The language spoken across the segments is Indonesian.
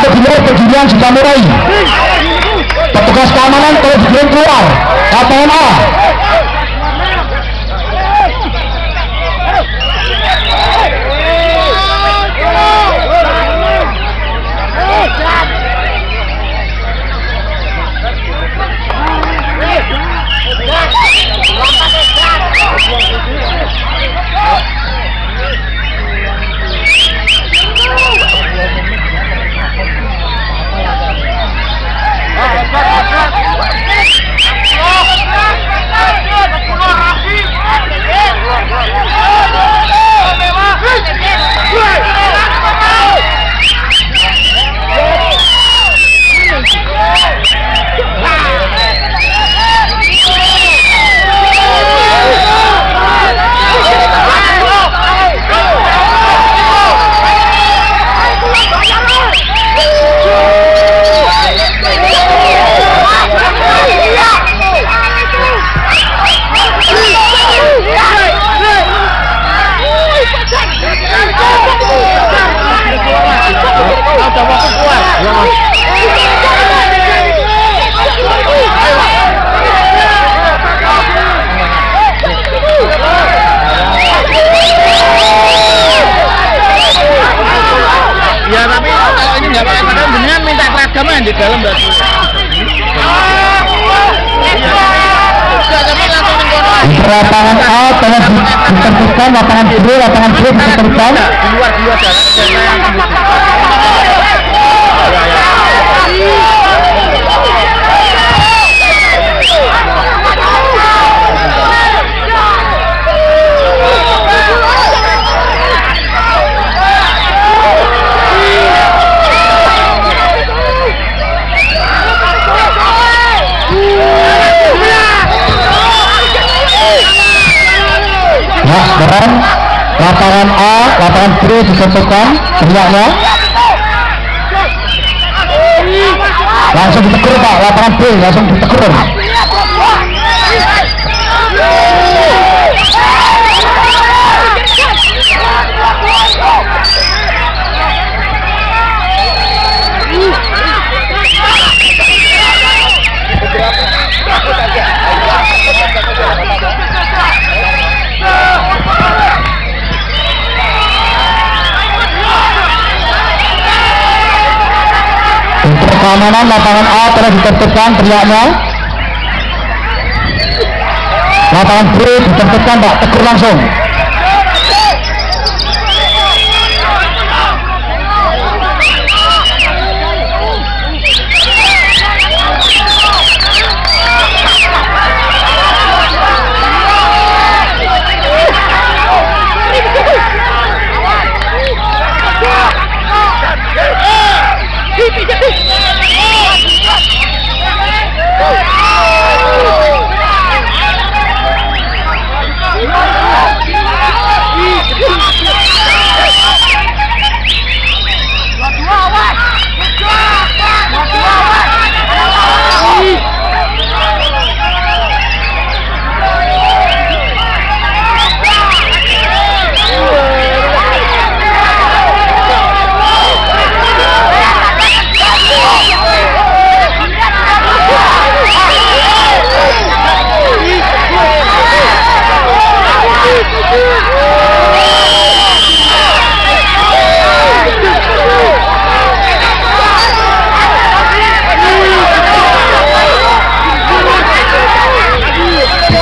untuk dimulai perjudian sudah mulai. Petugas keamanan kalau dikirim keluar lapangan yang di dalam berarti. Lapangan A tolong di- ditertibkan lapangan B lapangan B ditertibkan Di luar di luar lapangan B ditentukan teriaknya langsung ditegur pak. Lapangan B langsung ditegur keamanan lapangan A telah ditertibkan teriaknya. Lapangan B ditertibkan pak. Tegur langsung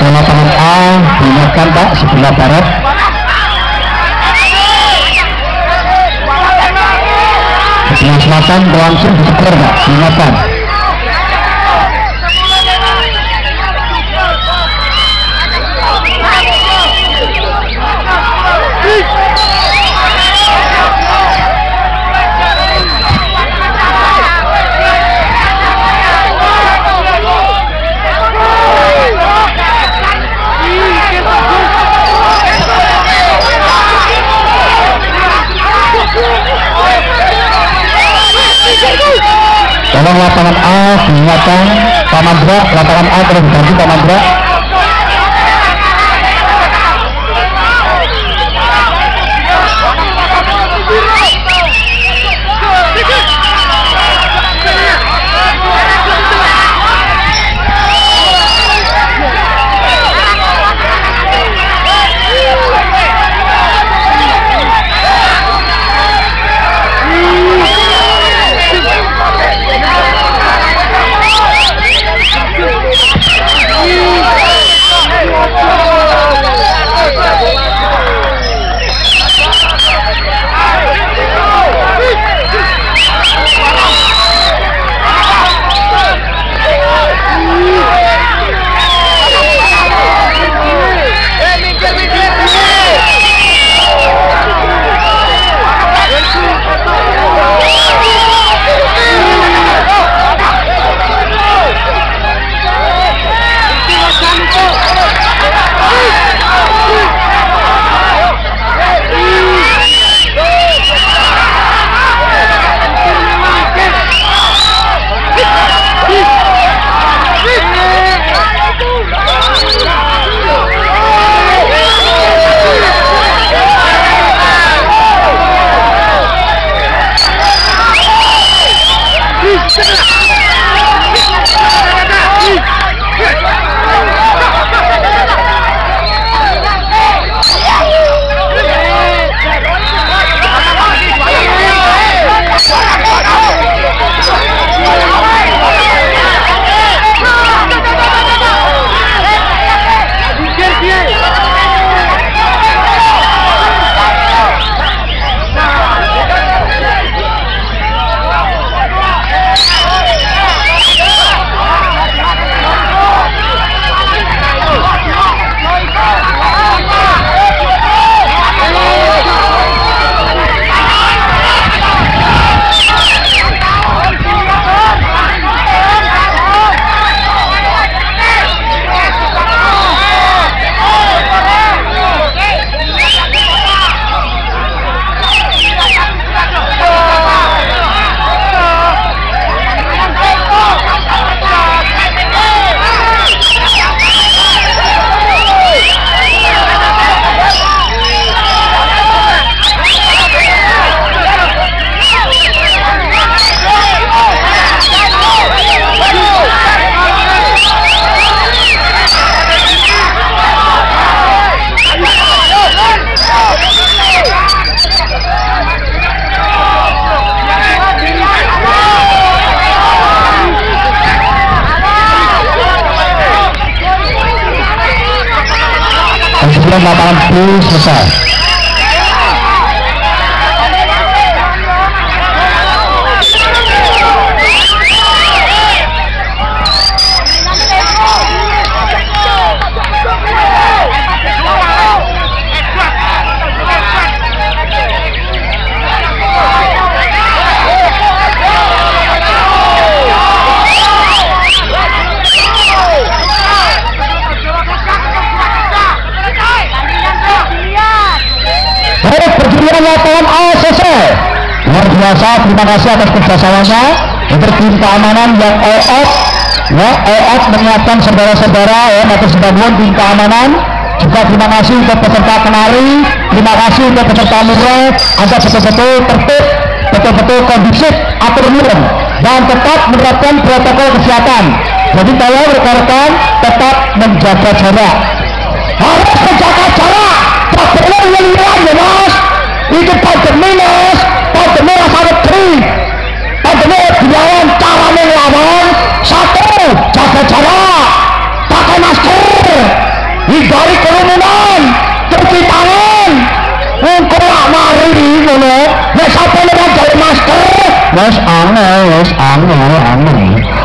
Di lapangan A diingatkan pak sebelah barat. Sebelah selatan langsung ditegur pak diingatkan lapangan A diingatkan Pak Mandra, lapangan A terus diganti Pak Please, Massage. Terima kasih atas kerjasamanya. Untuk tim keamanan yang all out, ya, all out menyiapkan saudara-saudara ya, atau sebagian tim keamanan. Juga terima kasih untuk peserta kenari, terima kasih untuk peserta murah, Anda betul-betul tertib, betul-betul kondusif, atur nurun, dan tetap menerapkan protokol kesehatan. Jadi tolong rekan-rekan tetap menjaga jarak. Harus menjaga jarak tak perlu wis angel wis angel angel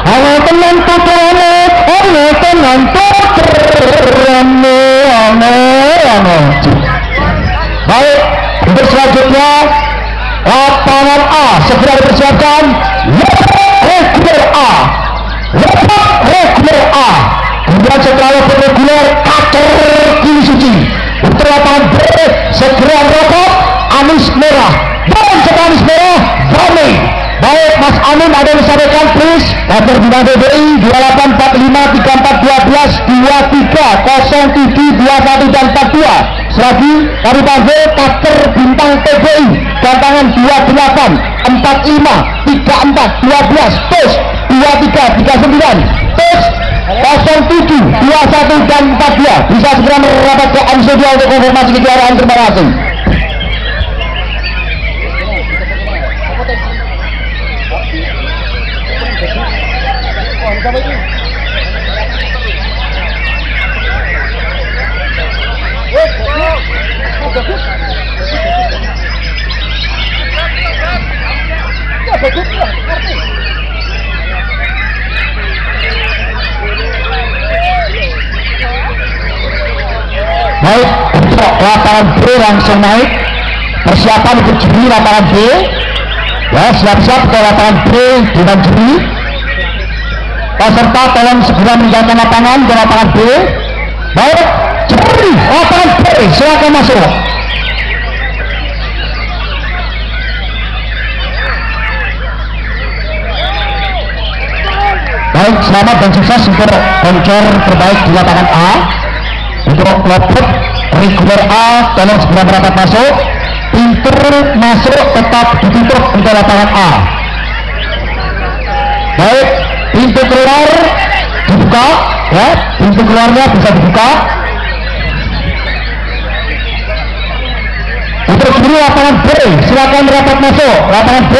angel tenan putrane angel tenan putrane angel angel Baik, untuk selanjutnya lapangan A segera dipersiapkan. Reguler A, reguler A. Kemudian setelah reguler kacer kiri suci. Untuk lapangan B segera merokok Anis merah. Dan setelah Anis merah, Rame. Mas Amin ada yang disampaikan, please. Lapor di BBI 2845 34 12 23 07 21 dan 42. Selagi kami panggil Kaster Bintang TBI Gantangan 28 45 34 12 Tus 23 39 Tus 07 21 dan 42 Bisa segera merapat ke MCD untuk konfirmasi kejuaraan. Terima kasih Baik, untuk lapangan B langsung naik. Persiapan untuk juri lapangan B. Ya, siap-siap ke lapangan B dengan juri. Peserta tolong segera meninggalkan lapangan ke lapangan B. Baik, juri lapangan B, silakan masuk. Baik, selamat dan sukses untuk koncer terbaik di lapangan A. Untuk kelompok reguler A tolong segera merapat masuk. Pintu masuk tetap ditutup untuk lapangan A. Baik pintu keluar dibuka ya. Pintu keluarnya bisa dibuka. Untuk juri lapangan B silakan merapat masuk. Lapangan B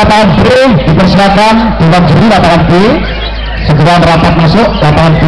lapangan B dipersilakan dengan juri lapangan B. Segera merapat masuk lapangan B